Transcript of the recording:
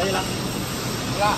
可以了。是吧？